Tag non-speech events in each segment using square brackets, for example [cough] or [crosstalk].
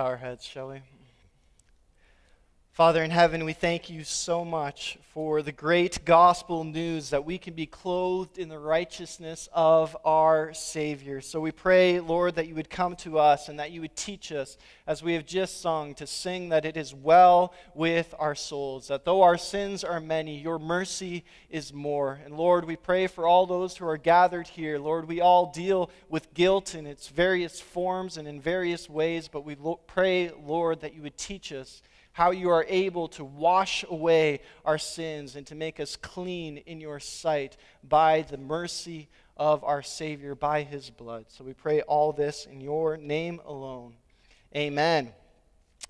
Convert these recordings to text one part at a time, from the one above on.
bow our heads, shall we? Father in heaven, we thank you so much for the great gospel news that we can be clothed in the righteousness of our Savior. So we pray, Lord, that you would come to us and that you would teach us, as we have just sung, to sing that it is well with our souls, that though our sins are many, your mercy is more. And Lord, we pray for all those who are gathered here. Lord, we all deal with guilt in its various forms and in various ways, but we pray, Lord, that you would teach us how you are able to wash away our sins and to make us clean in your sight by the mercy of our Savior, by his blood. So we pray all this in your name alone. Amen.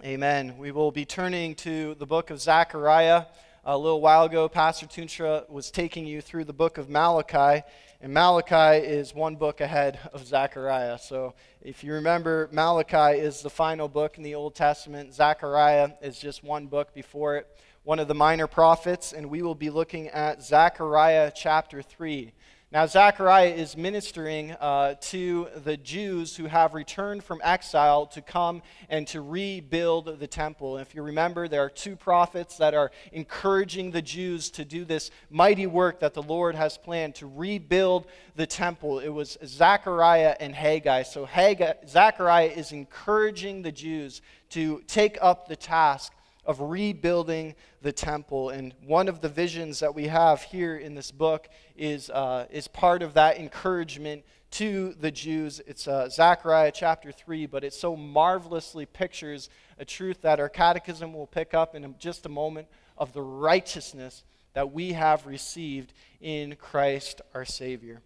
Amen. We will be turning to the book of Zechariah. A little while ago, Pastor Tuntra was taking you through the book of Malachi. And Malachi is one book ahead of Zechariah. So if you remember, Malachi is the final book in the Old Testament. Zechariah is just one book before it, one of the minor prophets. And we will be looking at Zechariah chapter 3. Now, Zechariah is ministering uh, to the Jews who have returned from exile to come and to rebuild the temple. if you remember, there are two prophets that are encouraging the Jews to do this mighty work that the Lord has planned to rebuild the temple. It was Zechariah and Haggai. So, Haggai, Zechariah is encouraging the Jews to take up the task of rebuilding the temple. And one of the visions that we have here in this book is, uh, is part of that encouragement to the Jews. It's uh, Zechariah chapter 3, but it so marvelously pictures a truth that our catechism will pick up in just a moment of the righteousness that we have received in Christ our Savior.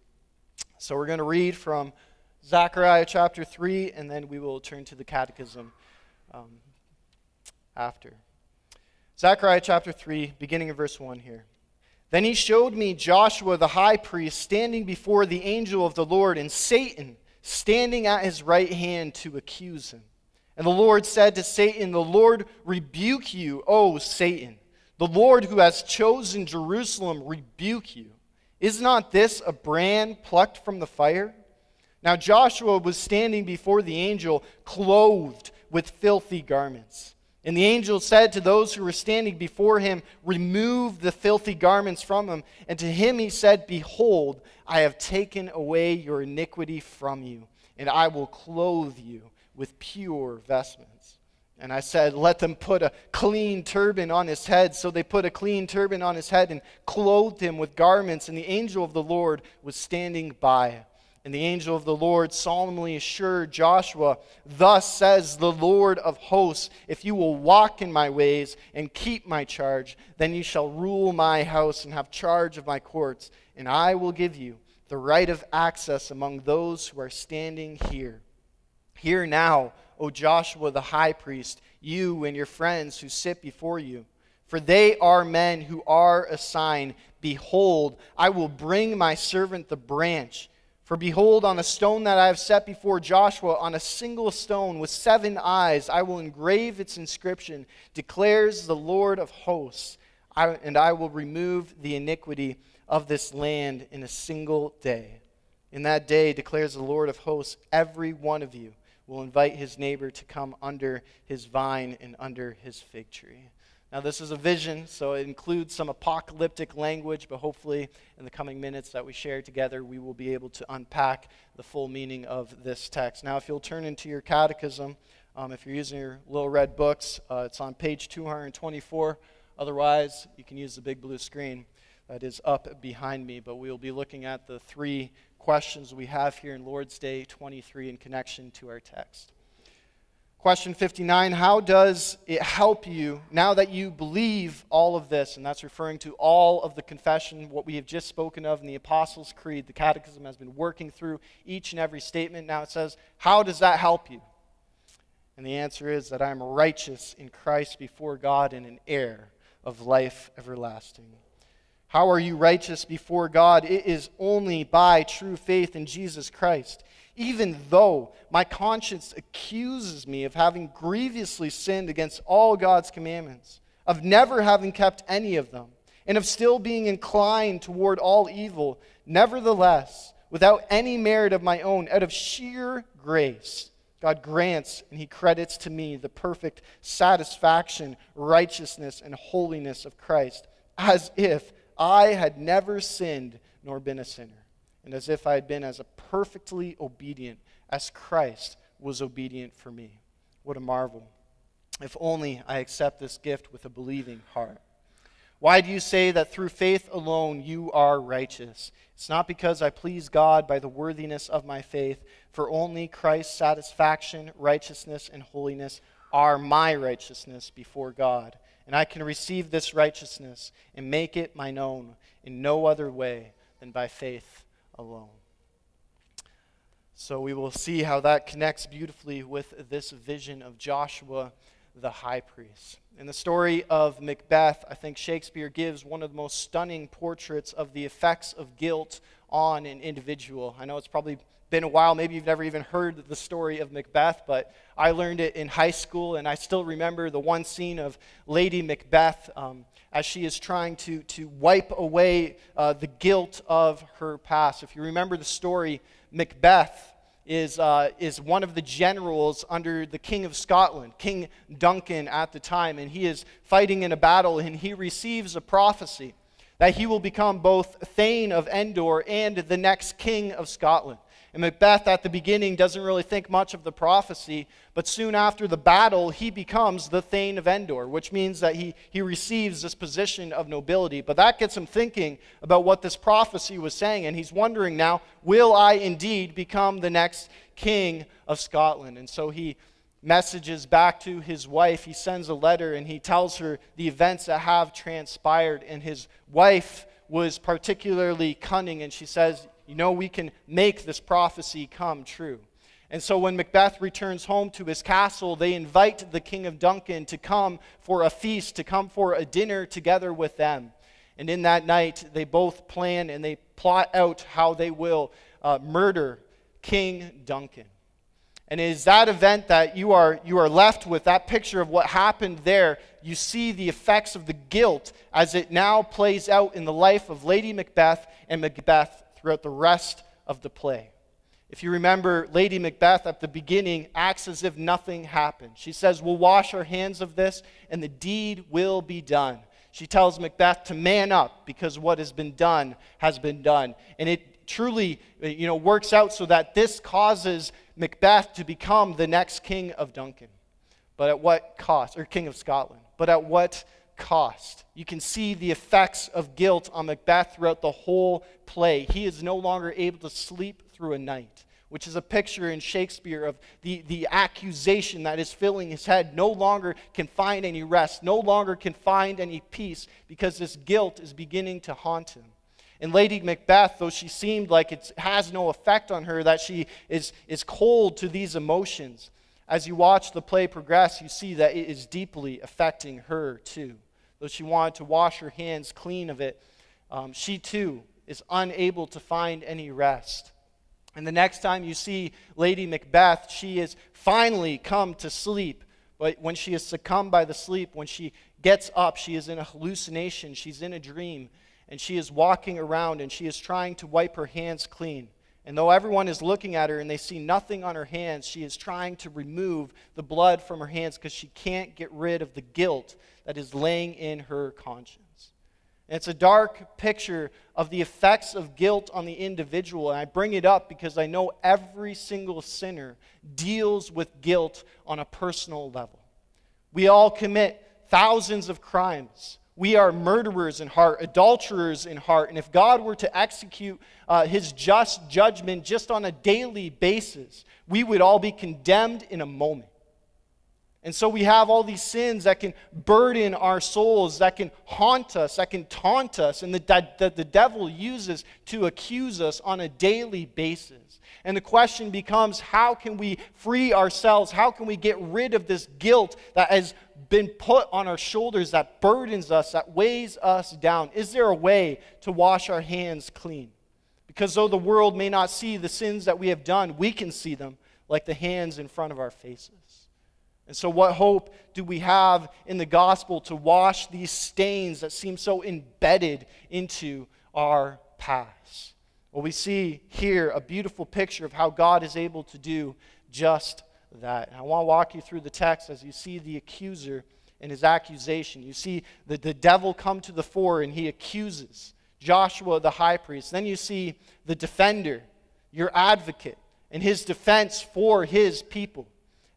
So we're going to read from Zechariah chapter 3, and then we will turn to the catechism um, after. Zechariah chapter 3, beginning of verse 1 here. Then he showed me Joshua the high priest standing before the angel of the Lord, and Satan standing at his right hand to accuse him. And the Lord said to Satan, The Lord rebuke you, O Satan. The Lord who has chosen Jerusalem rebuke you. Is not this a brand plucked from the fire? Now Joshua was standing before the angel, clothed with filthy garments. And the angel said to those who were standing before him, Remove the filthy garments from him. And to him he said, Behold, I have taken away your iniquity from you, and I will clothe you with pure vestments. And I said, Let them put a clean turban on his head. So they put a clean turban on his head and clothed him with garments. And the angel of the Lord was standing by. And the angel of the Lord solemnly assured Joshua, Thus says the Lord of hosts, if you will walk in my ways and keep my charge, then you shall rule my house and have charge of my courts, and I will give you the right of access among those who are standing here. Hear now, O Joshua the high priest, you and your friends who sit before you. For they are men who are a sign. Behold, I will bring my servant the branch for behold, on a stone that I have set before Joshua, on a single stone with seven eyes, I will engrave its inscription, declares the Lord of hosts, I, and I will remove the iniquity of this land in a single day. In that day, declares the Lord of hosts, every one of you will invite his neighbor to come under his vine and under his fig tree. Now, this is a vision, so it includes some apocalyptic language, but hopefully, in the coming minutes that we share together, we will be able to unpack the full meaning of this text. Now, if you'll turn into your catechism, um, if you're using your little red books, uh, it's on page 224. Otherwise, you can use the big blue screen that is up behind me, but we'll be looking at the three questions we have here in Lord's Day 23 in connection to our text. Question 59 How does it help you now that you believe all of this? And that's referring to all of the confession, what we have just spoken of in the Apostles' Creed. The Catechism has been working through each and every statement. Now it says, How does that help you? And the answer is that I am righteous in Christ before God and an heir of life everlasting. How are you righteous before God? It is only by true faith in Jesus Christ even though my conscience accuses me of having grievously sinned against all God's commandments, of never having kept any of them, and of still being inclined toward all evil, nevertheless, without any merit of my own, out of sheer grace, God grants and he credits to me the perfect satisfaction, righteousness, and holiness of Christ, as if I had never sinned nor been a sinner, and as if I had been as perfectly obedient as Christ was obedient for me. What a marvel. If only I accept this gift with a believing heart. Why do you say that through faith alone you are righteous? It's not because I please God by the worthiness of my faith, for only Christ's satisfaction, righteousness, and holiness are my righteousness before God. And I can receive this righteousness and make it mine own in no other way than by faith alone. So we will see how that connects beautifully with this vision of Joshua the high priest. In the story of Macbeth, I think Shakespeare gives one of the most stunning portraits of the effects of guilt on an individual. I know it's probably been a while, maybe you've never even heard the story of Macbeth, but I learned it in high school, and I still remember the one scene of Lady Macbeth um, as she is trying to, to wipe away uh, the guilt of her past. If you remember the story, Macbeth is, uh, is one of the generals under the King of Scotland, King Duncan at the time, and he is fighting in a battle, and he receives a prophecy that he will become both Thane of Endor and the next King of Scotland. And Macbeth, at the beginning, doesn't really think much of the prophecy, but soon after the battle, he becomes the Thane of Endor, which means that he, he receives this position of nobility. But that gets him thinking about what this prophecy was saying, and he's wondering now, will I indeed become the next king of Scotland? And so he messages back to his wife. He sends a letter and he tells her the events that have transpired. And his wife was particularly cunning, and she says, you know, we can make this prophecy come true. And so when Macbeth returns home to his castle, they invite the king of Duncan to come for a feast, to come for a dinner together with them. And in that night, they both plan and they plot out how they will uh, murder King Duncan. And it is that event that you are, you are left with, that picture of what happened there. You see the effects of the guilt as it now plays out in the life of Lady Macbeth and Macbeth throughout the rest of the play. If you remember, Lady Macbeth at the beginning acts as if nothing happened. She says, We'll wash our hands of this, and the deed will be done. She tells Macbeth to man up because what has been done has been done. And it truly uh, you know, works out so that this causes Macbeth to become the next king of Duncan. But at what cost? Or king of Scotland. But at what cost. You can see the effects of guilt on Macbeth throughout the whole play. He is no longer able to sleep through a night, which is a picture in Shakespeare of the, the accusation that is filling his head. No longer can find any rest, no longer can find any peace because this guilt is beginning to haunt him. And Lady Macbeth, though she seemed like it has no effect on her, that she is, is cold to these emotions, as you watch the play progress, you see that it is deeply affecting her too though she wanted to wash her hands clean of it, um, she too is unable to find any rest. And the next time you see Lady Macbeth, she has finally come to sleep. But when she has succumbed by the sleep, when she gets up, she is in a hallucination, she's in a dream, and she is walking around and she is trying to wipe her hands clean. And though everyone is looking at her and they see nothing on her hands, she is trying to remove the blood from her hands because she can't get rid of the guilt that is laying in her conscience. And it's a dark picture of the effects of guilt on the individual. And I bring it up because I know every single sinner deals with guilt on a personal level. We all commit thousands of crimes. We are murderers in heart, adulterers in heart. And if God were to execute uh, his just judgment just on a daily basis, we would all be condemned in a moment. And so we have all these sins that can burden our souls, that can haunt us, that can taunt us, and that, that the devil uses to accuse us on a daily basis. And the question becomes how can we free ourselves? How can we get rid of this guilt that has been put on our shoulders, that burdens us, that weighs us down? Is there a way to wash our hands clean? Because though the world may not see the sins that we have done, we can see them like the hands in front of our faces. And so, what hope do we have in the gospel to wash these stains that seem so embedded into our past? Well, we see here a beautiful picture of how God is able to do just that. And I want to walk you through the text as you see the accuser and his accusation. You see the, the devil come to the fore and he accuses Joshua the high priest. Then you see the defender, your advocate, and his defense for his people.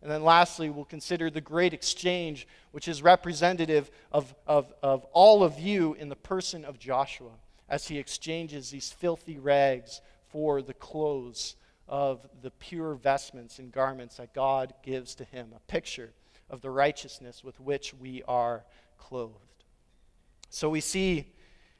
And then lastly, we'll consider the great exchange, which is representative of, of, of all of you in the person of Joshua as he exchanges these filthy rags for the clothes of the pure vestments and garments that God gives to him, a picture of the righteousness with which we are clothed. So we see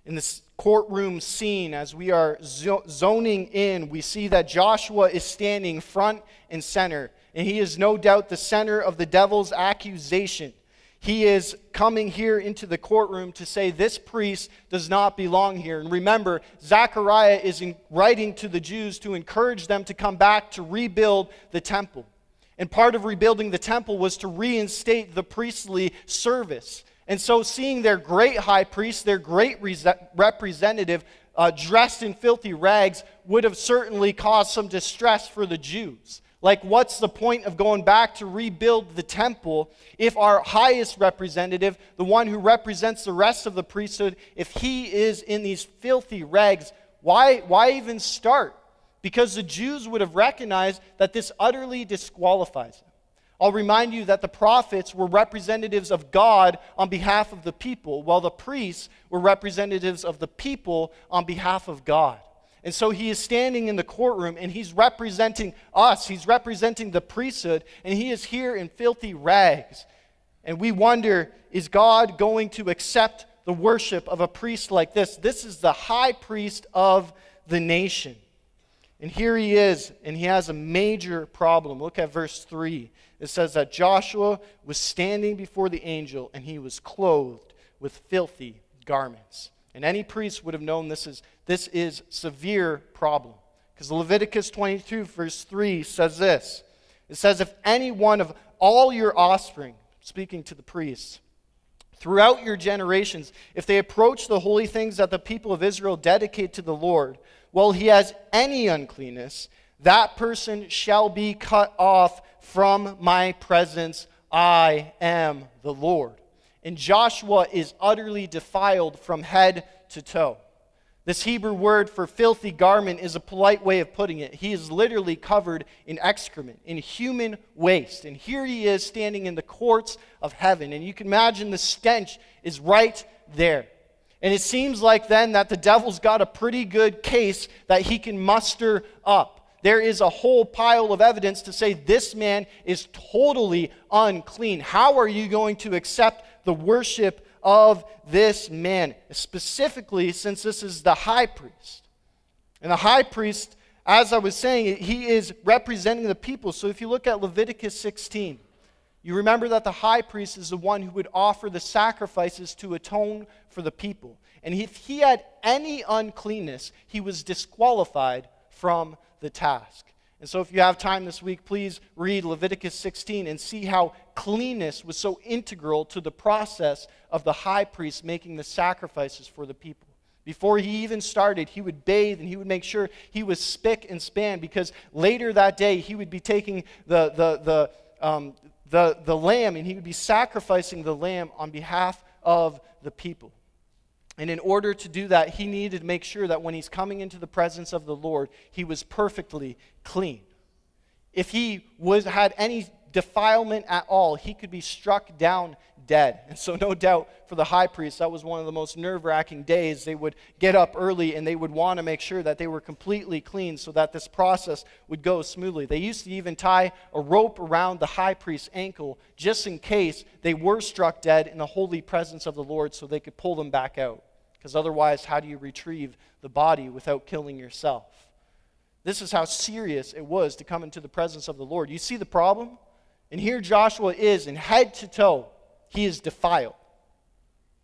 in this courtroom scene, as we are zoning in, we see that Joshua is standing front and center, and he is no doubt the center of the devil's accusation. He is coming here into the courtroom to say this priest does not belong here. And remember, Zechariah is writing to the Jews to encourage them to come back to rebuild the temple. And part of rebuilding the temple was to reinstate the priestly service. And so, seeing their great high priest, their great representative, uh, dressed in filthy rags, would have certainly caused some distress for the Jews. Like, what's the point of going back to rebuild the temple if our highest representative, the one who represents the rest of the priesthood, if he is in these filthy rags, why, why even start? Because the Jews would have recognized that this utterly disqualifies them. I'll remind you that the prophets were representatives of God on behalf of the people, while the priests were representatives of the people on behalf of God. And so he is standing in the courtroom and he's representing us. He's representing the priesthood, and he is here in filthy rags. And we wonder is God going to accept the worship of a priest like this? This is the high priest of the nation. And here he is, and he has a major problem. Look at verse 3. It says that Joshua was standing before the angel, and he was clothed with filthy garments. And any priest would have known this is, this is severe problem. Because Leviticus 22, verse 3 says this. It says, If any one of all your offspring, speaking to the priests, throughout your generations, if they approach the holy things that the people of Israel dedicate to the Lord, while he has any uncleanness, that person shall be cut off from my presence. I am the Lord and Joshua is utterly defiled from head to toe. This Hebrew word for filthy garment is a polite way of putting it. He is literally covered in excrement, in human waste. And here he is standing in the courts of heaven. And you can imagine the stench is right there. And it seems like then that the devil's got a pretty good case that he can muster up. There is a whole pile of evidence to say this man is totally unclean. How are you going to accept the worship of this man, specifically since this is the high priest. And the high priest, as I was saying, he is representing the people. So if you look at Leviticus 16, you remember that the high priest is the one who would offer the sacrifices to atone for the people. And if he had any uncleanness, he was disqualified from the task. And so, if you have time this week, please read Leviticus 16 and see how cleanness was so integral to the process of the high priest making the sacrifices for the people. Before he even started, he would bathe and he would make sure he was spick and span because later that day he would be taking the, the, the, um, the, the lamb and he would be sacrificing the lamb on behalf of the people. And in order to do that, he needed to make sure that when he's coming into the presence of the Lord, he was perfectly clean. If he was, had any defilement at all, he could be struck down dead. [laughs] And so, no doubt, for the high priest, that was one of the most nerve wracking days. They would get up early and they would want to make sure that they were completely clean so that this process would go smoothly. They used to even tie a rope around the high priest's ankle just in case they were struck dead in the holy presence of the Lord so they could pull them back out. Because otherwise, how do you retrieve the body without killing yourself? This is how serious it was to come into the presence of the Lord. You see the problem? And here Joshua is, and head to toe, he is defiled.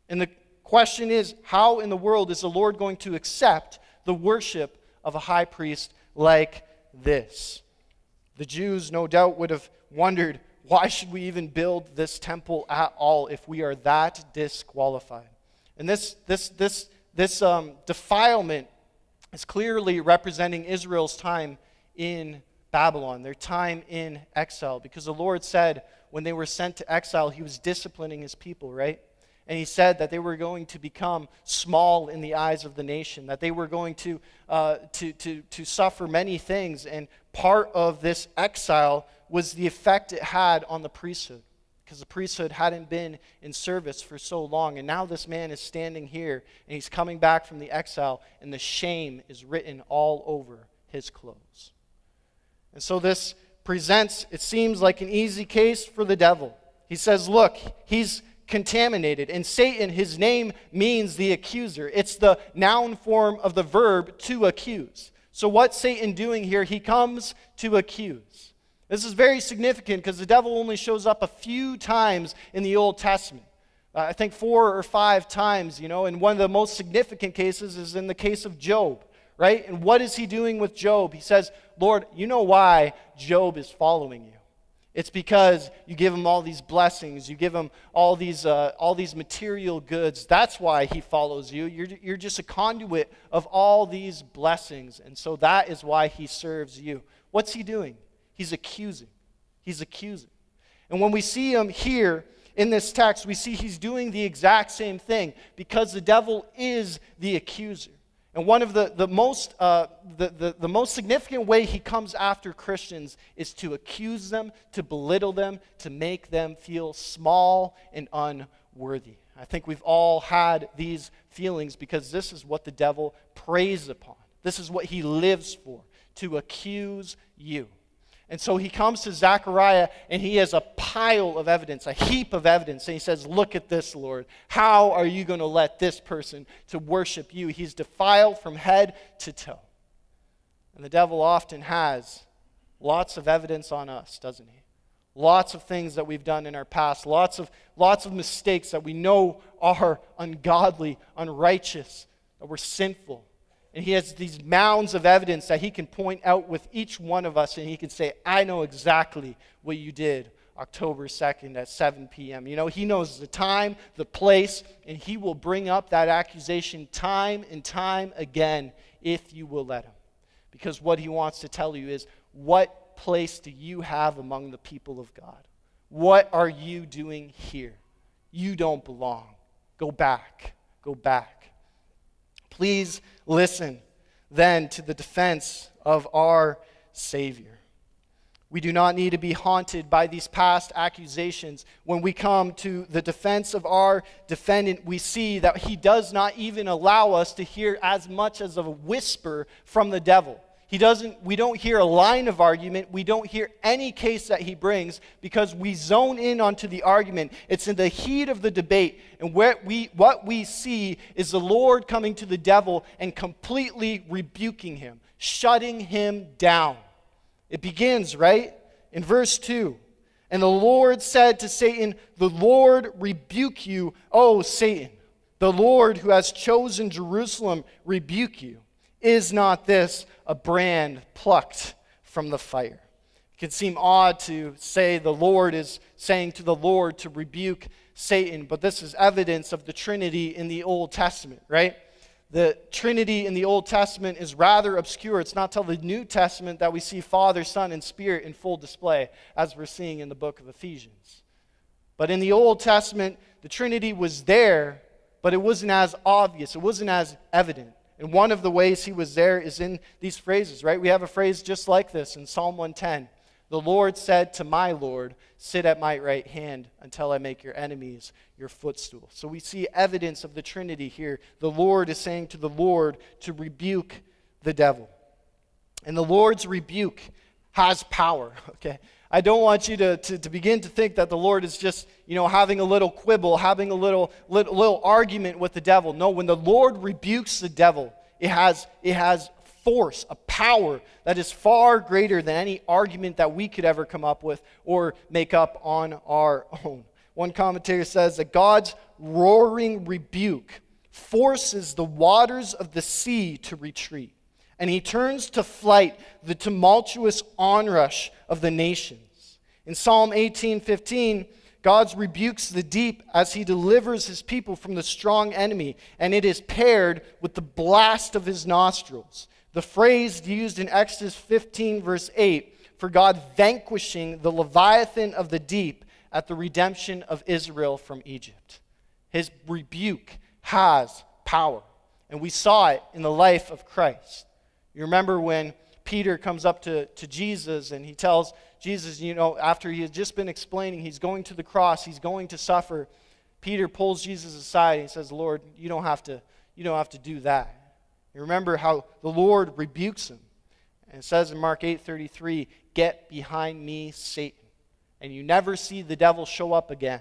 And the question is how in the world is the Lord going to accept the worship of a high priest like this? The Jews, no doubt, would have wondered why should we even build this temple at all if we are that disqualified? And this, this, this, this um, defilement is clearly representing Israel's time in Babylon, their time in exile, because the Lord said when they were sent to exile, He was disciplining His people, right? And he said that they were going to become small in the eyes of the nation, that they were going to, uh, to, to, to suffer many things. And part of this exile was the effect it had on the priesthood, because the priesthood hadn't been in service for so long. And now this man is standing here, and he's coming back from the exile, and the shame is written all over his clothes. And so this presents, it seems like an easy case for the devil. He says, Look, he's contaminated. And Satan, his name means the accuser. It's the noun form of the verb to accuse. So, what's Satan doing here? He comes to accuse. This is very significant because the devil only shows up a few times in the Old Testament. Uh, I think four or five times, you know, and one of the most significant cases is in the case of Job, right? And what is he doing with Job? He says, Lord, you know why Job is following you. It's because you give him all these blessings, you give him all these, uh, all these material goods. That's why he follows you. You're, you're just a conduit of all these blessings. And so that is why he serves you. What's he doing? He's accusing. He's accusing. And when we see him here in this text, we see he's doing the exact same thing because the devil is the accuser. And one of the, the, most, uh, the, the, the most significant way he comes after Christians is to accuse them, to belittle them, to make them feel small and unworthy. I think we've all had these feelings because this is what the devil preys upon. This is what he lives for, to accuse you. And so he comes to Zechariah and he has a pile of evidence, a heap of evidence. And he says, Look at this, Lord. How are you going to let this person to worship you? He's defiled from head to toe. And the devil often has lots of evidence on us, doesn't he? Lots of things that we've done in our past, lots of, lots of mistakes that we know are ungodly, unrighteous, that we're sinful. And he has these mounds of evidence that he can point out with each one of us, and he can say, I know exactly what you did October 2nd at 7 p.m. You know, he knows the time, the place, and he will bring up that accusation time and time again if you will let him. Because what he wants to tell you is, what place do you have among the people of God? What are you doing here? You don't belong. Go back. Go back. Please listen then to the defense of our Savior. We do not need to be haunted by these past accusations. When we come to the defense of our defendant, we see that he does not even allow us to hear as much as a whisper from the devil. He doesn't, we don't hear a line of argument. We don't hear any case that he brings because we zone in onto the argument. It's in the heat of the debate. And what we, what we see is the Lord coming to the devil and completely rebuking him, shutting him down. It begins, right? In verse 2. And the Lord said to Satan, The Lord rebuke you, O Satan. The Lord who has chosen Jerusalem rebuke you. Is not this a brand plucked from the fire? It can seem odd to say the Lord is saying to the Lord to rebuke Satan, but this is evidence of the Trinity in the Old Testament, right? The Trinity in the Old Testament is rather obscure. It's not till the New Testament that we see Father, Son, and Spirit in full display, as we're seeing in the book of Ephesians. But in the Old Testament, the Trinity was there, but it wasn't as obvious, it wasn't as evident. And one of the ways he was there is in these phrases, right? We have a phrase just like this in Psalm 110. The Lord said to my Lord, Sit at my right hand until I make your enemies your footstool. So we see evidence of the Trinity here. The Lord is saying to the Lord to rebuke the devil. And the Lord's rebuke has power, [laughs] okay? I don't want you to, to, to, begin to think that the Lord is just, you know, having a little quibble, having a little, little, little argument with the devil. No, when the Lord rebukes the devil, it has, it has force, a power that is far greater than any argument that we could ever come up with or make up on our own. One commentator says that God's roaring rebuke forces the waters of the sea to retreat and he turns to flight the tumultuous onrush of the nations. In Psalm 18:15, God rebukes the deep as he delivers his people from the strong enemy, and it is paired with the blast of his nostrils. The phrase used in Exodus 15, verse 8, for God vanquishing the Leviathan of the deep at the redemption of Israel from Egypt. His rebuke has power. And we saw it in the life of Christ. You remember when Peter comes up to, to Jesus and he tells Jesus, you know, after he has just been explaining, he's going to the cross, he's going to suffer. Peter pulls Jesus aside and says, Lord, you don't have to, you don't have to do that. You remember how the Lord rebukes him. And says in Mark 8:33, "Get behind me, Satan." And you never see the devil show up again.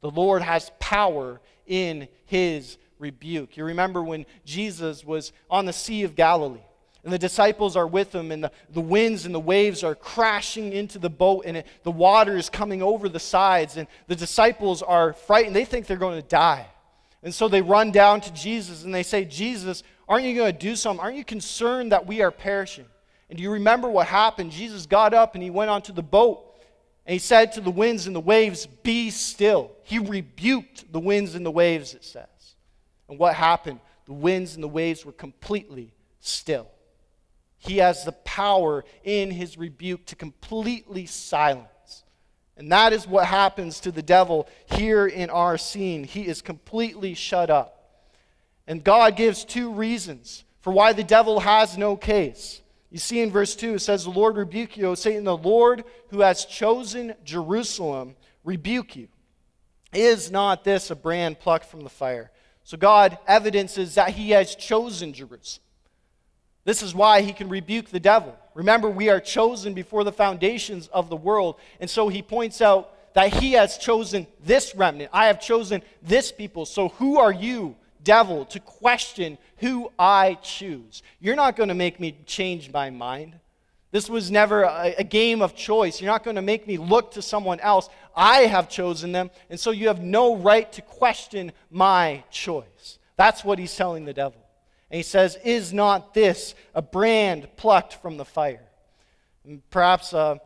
The Lord has power in his rebuke. You remember when Jesus was on the Sea of Galilee and the disciples are with him, and the, the winds and the waves are crashing into the boat, and it, the water is coming over the sides, and the disciples are frightened. They think they're going to die. And so they run down to Jesus and they say, Jesus, aren't you going to do something? Aren't you concerned that we are perishing? And do you remember what happened? Jesus got up and he went onto the boat and he said to the winds and the waves, Be still. He rebuked the winds and the waves, it says. And what happened? The winds and the waves were completely still. He has the power in his rebuke to completely silence. And that is what happens to the devil here in our scene. He is completely shut up. And God gives two reasons for why the devil has no case. You see in verse 2, it says, The Lord rebuke you, O Satan, the Lord who has chosen Jerusalem rebuke you. Is not this a brand plucked from the fire? So God evidences that he has chosen Jerusalem. This is why he can rebuke the devil. Remember, we are chosen before the foundations of the world. And so he points out that he has chosen this remnant. I have chosen this people. So who are you, devil, to question who I choose? You're not going to make me change my mind. This was never a, a, game of choice. You're not going to make me look to someone else. I have chosen them, and so you have no right to question my choice. That's what he's telling the devil. And he says, Is not this a brand plucked from the fire? And perhaps uh,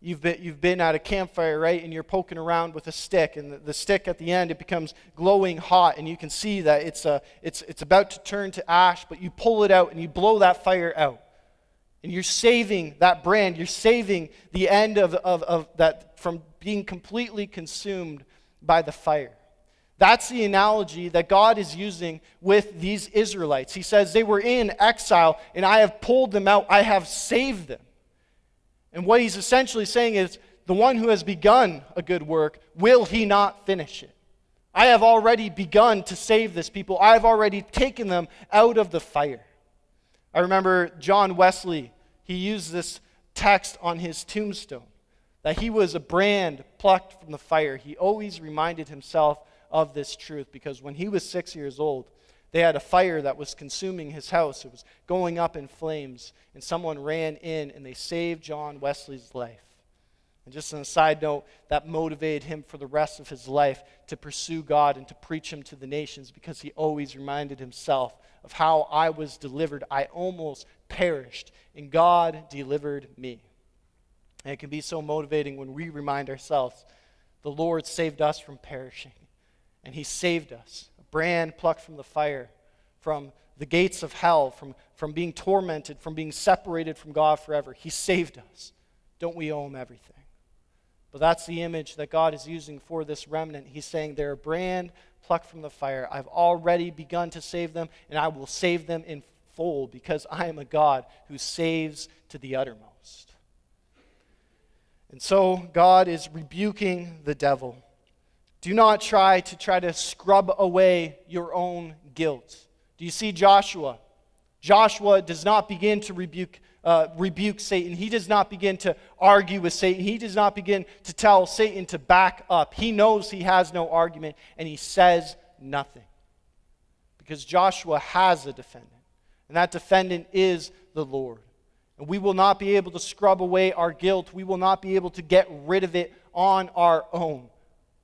you've, been, you've been at a campfire, right? And you're poking around with a stick, and the, the stick at the end, it becomes glowing hot, and you can see that it's, uh, it's, it's about to turn to ash, but you pull it out and you blow that fire out. And you're saving that brand, you're saving the end of, of, of that from being completely consumed by the fire. That's the analogy that God is using with these Israelites. He says, They were in exile, and I have pulled them out, I have saved them. And what he's essentially saying is, The one who has begun a good work, will he not finish it? I have already begun to save this people, I have already taken them out of the fire. I remember John Wesley, he used this text on his tombstone that he was a brand plucked from the fire. He always reminded himself of this truth because when he was six years old, they had a fire that was consuming his house. It was going up in flames, and someone ran in and they saved John Wesley's life. And just on a side note, that motivated him for the rest of his life to pursue God and to preach him to the nations because he always reminded himself of how I was delivered. I almost perished, and God delivered me. And it can be so motivating when we remind ourselves the Lord saved us from perishing and he saved us. A brand plucked from the fire, from the gates of hell, from, from being tormented, from being separated from God forever. He saved us. Don't we owe him everything? But that's the image that God is using for this remnant. He's saying they're a brand plucked from the fire. I've already begun to save them, and I will save them in full because I am a God who saves to the uttermost. And so God is rebuking the devil. Do not try to try to scrub away your own guilt. Do you see Joshua? Joshua does not begin to rebuke, uh, rebuke Satan. He does not begin to argue with Satan. He does not begin to tell Satan to back up. He knows he has no argument and he says nothing. Because Joshua has a defendant, and that defendant is the Lord. And we will not be able to scrub away our guilt. We will not be able to get rid of it on our own.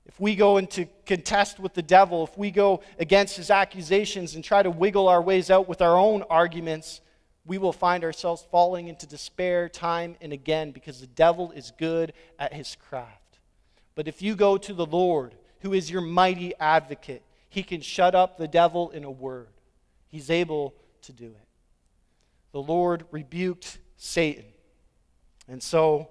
If we go into contest with the devil, if we go against his accusations and try to wiggle our ways out with our own arguments, we will find ourselves falling into despair time and again because the devil is good at his craft. But if you go to the Lord, who is your mighty advocate, he can shut up the devil in a word. He's able to do it. The Lord rebuked Satan. And so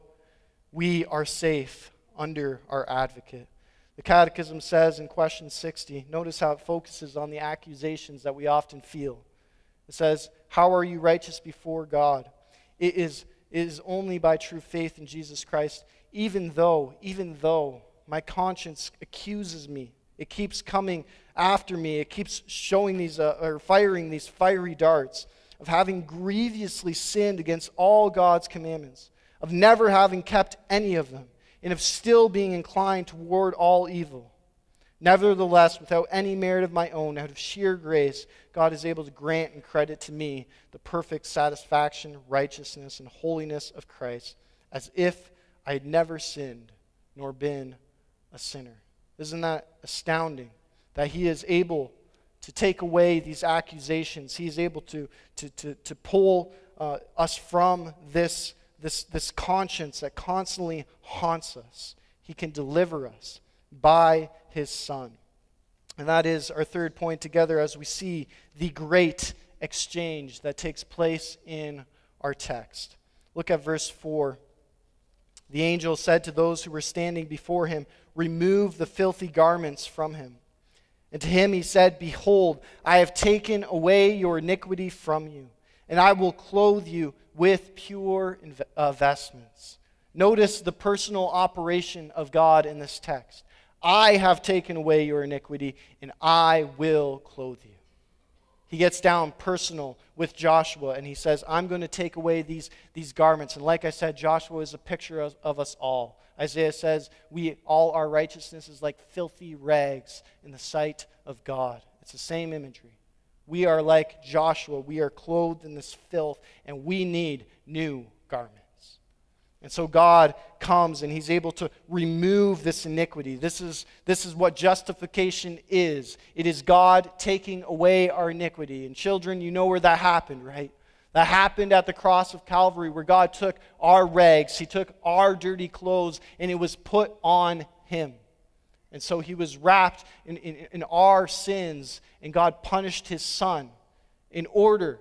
we are safe under our advocate. The Catechism says in question 60, notice how it focuses on the accusations that we often feel. It says, How are you righteous before God? It is, it is only by true faith in Jesus Christ, even though, even though my conscience accuses me. It keeps coming after me. It keeps showing these, uh, or firing these fiery darts of having grievously sinned against all God's commandments, of never having kept any of them and of still being inclined toward all evil. Nevertheless, without any merit of my own, out of sheer grace, God is able to grant and credit to me the perfect satisfaction, righteousness, and holiness of Christ, as if I had never sinned nor been a sinner. Isn't that astounding? That He is able to take away these accusations. He is able to, to, to, to pull uh, us from this this, this conscience that constantly haunts us. He can deliver us by his Son. And that is our third point together as we see the great exchange that takes place in our text. Look at verse 4. The angel said to those who were standing before him, Remove the filthy garments from him. And to him he said, Behold, I have taken away your iniquity from you, and I will clothe you with pure uh, vestments. Notice the personal operation of God in this text. I have taken away your iniquity, and I will clothe you. He gets down personal with Joshua, and he says, I'm going to take away these, these garments. And like I said, Joshua is a picture of, of us all. Isaiah says, We all our righteousness is like filthy rags in the sight of God. It's the same imagery. We are like Joshua. We are clothed in this filth, and we need new garments. And so God comes and He's able to remove this iniquity. This is, this is what justification is it is God taking away our iniquity. And children, you know where that happened, right? That happened at the cross of Calvary, where God took our rags, He took our dirty clothes, and it was put on Him. And so he was wrapped in, in, in, our sins, and God punished his son in order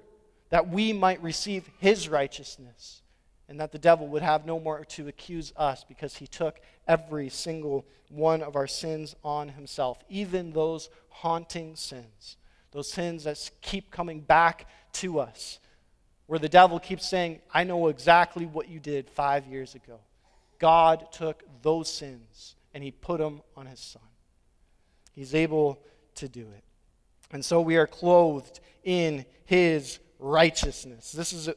that we might receive his righteousness and that the devil would have no more to accuse us because he took every single one of our sins on himself, even those haunting sins, those sins that keep coming back to us, where the devil keeps saying, I know exactly what you did five years ago. God took those sins and he put them on his son. He's able to do it. And so we are clothed in his righteousness. This is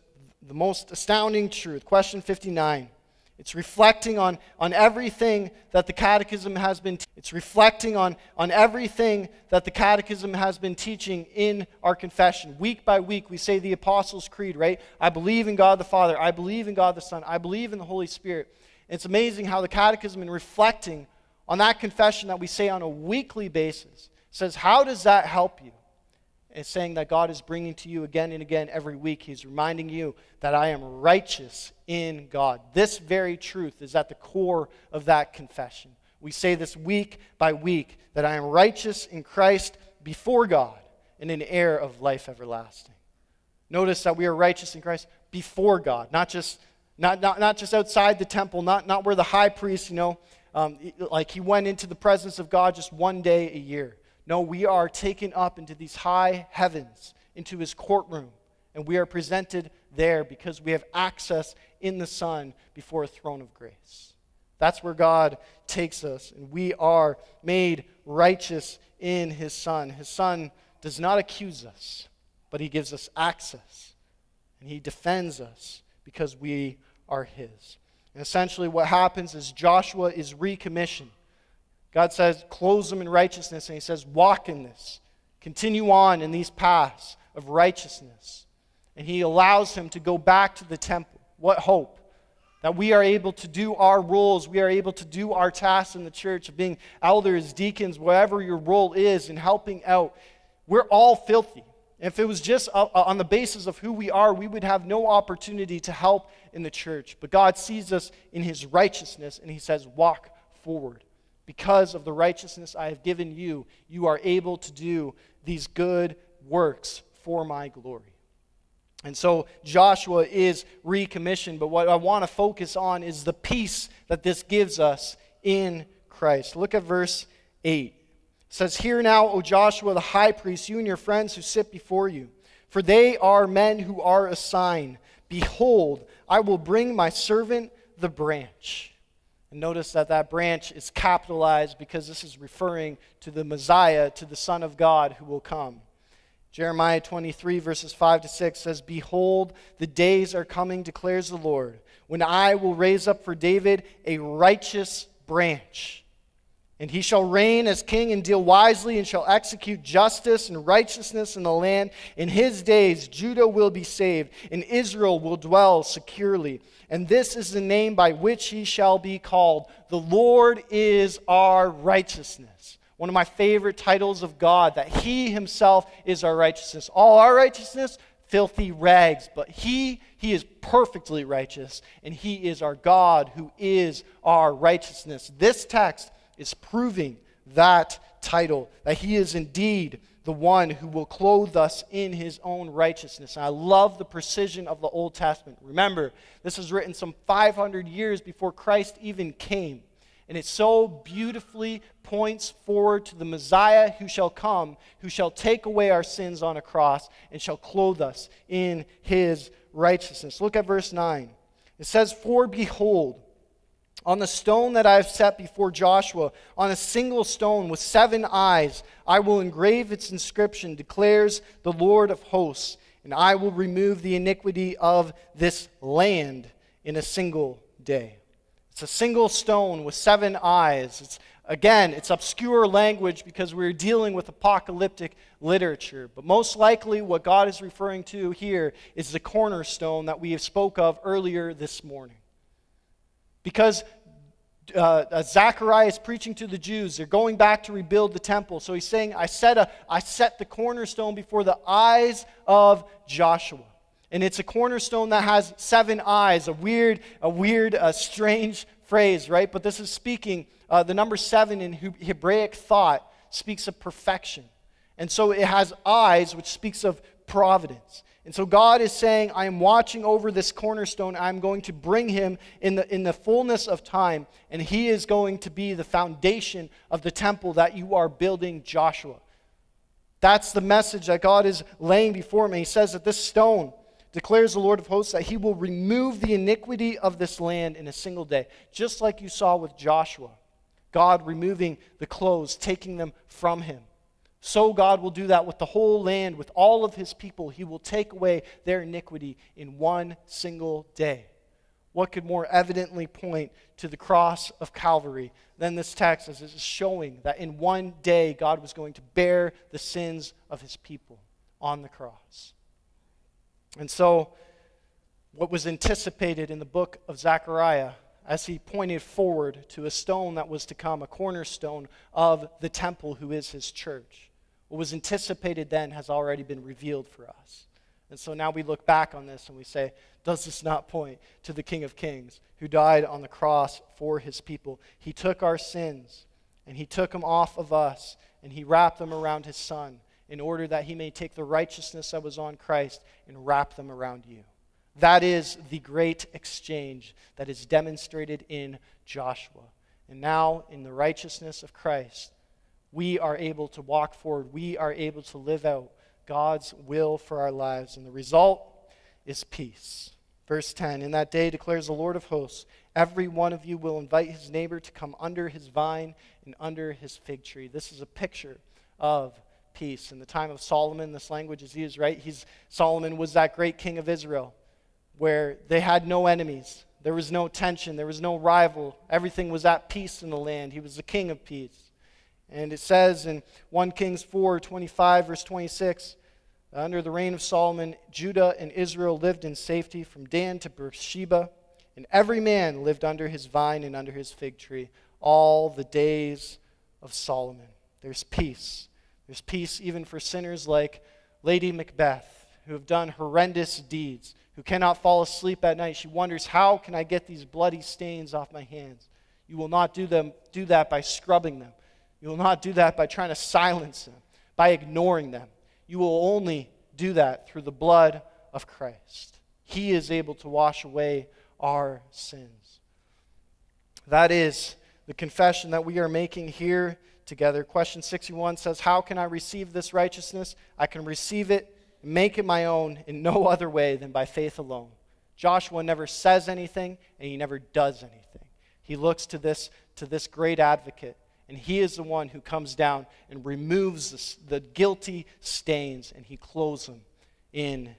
the most astounding truth. Question 59. It's reflecting on, on everything that the catechism has been it's reflecting on, on everything that the catechism has been teaching in our confession. Week by week we say the Apostles' Creed, right? I believe in God the Father, I believe in God the Son, I believe in the Holy Spirit. It's amazing how the Catechism, in reflecting on that confession that we say on a weekly basis, says, How does that help you? It's saying that God is bringing to you again and again every week. He's reminding you that I am righteous in God. This very truth is at the core of that confession. We say this week by week that I am righteous in Christ before God and an heir of life everlasting. Notice that we are righteous in Christ before God, not just not, not, not just outside the temple, not, not where the high priest, you know, um, like he went into the presence of God just one day a year. No, we are taken up into these high heavens, into his courtroom, and we are presented there because we have access in the Son before a throne of grace. That's where God takes us, and we are made righteous in his Son. His Son does not accuse us, but he gives us access, and he defends us because we are his. And essentially, what happens is Joshua is recommissioned. God says, close them in righteousness, and he says, walk in this. Continue on in these paths of righteousness. And he allows him to go back to the temple. What hope! That we are able to do our roles, we are able to do our tasks in the church of being elders, deacons, whatever your role is in helping out. We're all filthy. If it was just uh, uh, on the basis of who we are, we would have no opportunity to help in the church. But God sees us in his righteousness and he says, Walk forward. Because of the righteousness I have given you, you are able to do these good works for my glory. And so Joshua is recommissioned, but what I want to focus on is the peace that this gives us in Christ. Look at verse 8. Says, Hear now, O Joshua the high priest, you and your friends who sit before you, for they are men who are a sign. Behold, I will bring my servant the branch. And notice that that branch is capitalized because this is referring to the Messiah, to the Son of God who will come. Jeremiah 23, verses 5 to 6 says, Behold, the days are coming, declares the Lord, when I will raise up for David a righteous branch and he shall reign as king and deal wisely and shall execute justice and righteousness in the land. In his days, Judah will be saved and Israel will dwell securely. And this is the name by which he shall be called The Lord is our righteousness. One of my favorite titles of God, that he himself is our righteousness. All our righteousness, filthy rags, but he he is perfectly righteous and he is our God who is our righteousness. This text is proving that title, that he is indeed the one who will clothe us in his own righteousness. And I love the precision of the Old Testament. Remember, this was written some 500 years before Christ even came. And it so beautifully points forward to the Messiah who shall come, who shall take away our sins on a cross and shall clothe us in his righteousness. Look at verse 9. It says, For behold, on the stone that I have set before Joshua, on a single stone with seven eyes, I will engrave its inscription, declares the Lord of hosts, and I will remove the iniquity of this land in a single day. It's a single stone with seven eyes. It's, again, it's obscure language because we're dealing with apocalyptic literature. But most likely, what God is referring to here is the cornerstone that we have spoke of earlier this morning. Because uh, uh, Zechariah is preaching to the Jews. They're going back to rebuild the temple. So he's saying, I set, a, I set the cornerstone before the eyes of Joshua. And it's a cornerstone that has seven eyes, a weird, a weird, uh, strange phrase, right? But this is speaking, uh, the number seven in Hebraic thought speaks of perfection. And so it has eyes, which speaks of providence. And so God is saying, I am watching over this cornerstone. I'm going to bring him in the, in the fullness of time, and he is going to be the foundation of the temple that you are building, Joshua. That's the message that God is laying before me. He says that this stone declares the Lord of hosts that he will remove the iniquity of this land in a single day, just like you saw with Joshua. God removing the clothes, taking them from him. So God will do that with the whole land, with all of his people. He will take away their iniquity in one single day. What could more evidently point to the cross of Calvary than this text as it is showing that in one day God was going to bear the sins of his people on the cross? And so, what was anticipated in the book of Zechariah as he pointed forward to a stone that was to come, a cornerstone of the temple, who is his church. What was anticipated then has already been revealed for us. And so now we look back on this and we say, does this not point to the King of Kings who died on the cross for his people? He took our sins and he took them off of us and he wrapped them around his son in order that he may take the righteousness that was on Christ and wrap them around you. That is the great exchange that is demonstrated in Joshua. And now, in the righteousness of Christ, we are able to walk forward. We are able to live out God's will for our lives. And the result is peace. Verse 10 In that day declares the Lord of hosts, every one of you will invite his neighbor to come under his vine and under his fig tree. This is a picture of peace. In the time of Solomon, this language is used, right? He's, Solomon was that great king of Israel where they had no enemies. There was no tension. There was no rival. Everything was at peace in the land. He was the king of peace. And it says in 1 Kings 4 25, verse 26, under the reign of Solomon, Judah and Israel lived in safety from Dan to Beersheba, and every man lived under his vine and under his fig tree all the days of Solomon. There's peace. There's peace even for sinners like Lady Macbeth, who have done horrendous deeds, who cannot fall asleep at night. She wonders, How can I get these bloody stains off my hands? You will not do, them, do that by scrubbing them. You will not do that by trying to silence them, by ignoring them. You will only do that through the blood of Christ. He is able to wash away our sins. That is the confession that we are making here together. Question 61 says, How can I receive this righteousness? I can receive it make it my own in no other way than by faith alone. Joshua never says anything and he never does anything. He looks to this, to this great advocate, and he is the one who comes down and removes the, the guilty stains and he clothes them in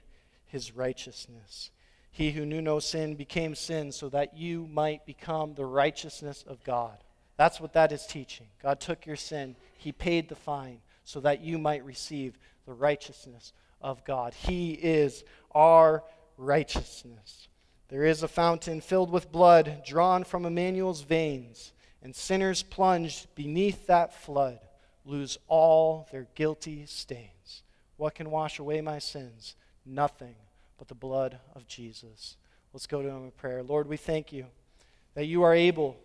his righteousness. He who knew no sin became sin so that you might become the righteousness of God. That's what that is teaching. God took your sin, He paid the fine so that you might receive the righteousness of God. He is our righteousness. There is a fountain filled with blood drawn from Emmanuel's veins, and sinners plunged beneath that flood lose all their guilty stains. What can wash away my sins? Nothing but the blood of Jesus. Let's go to him in prayer. Lord, we thank you that you are able